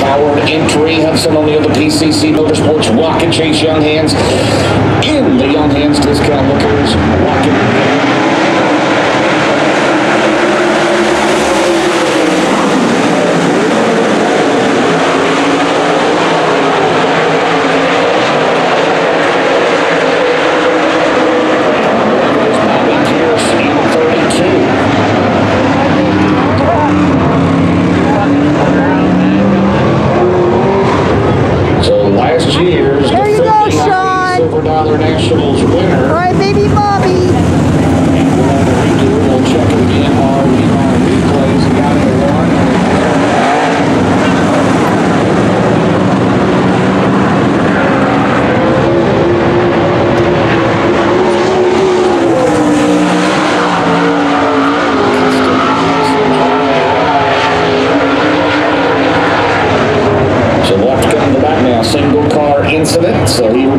powered entry. Hudson on the other PCC Motorsports Rocket Chase Junghans in the next year. there you go, Sean. Silver Dollar Nationals winner. All right, baby Bobby. Salimos.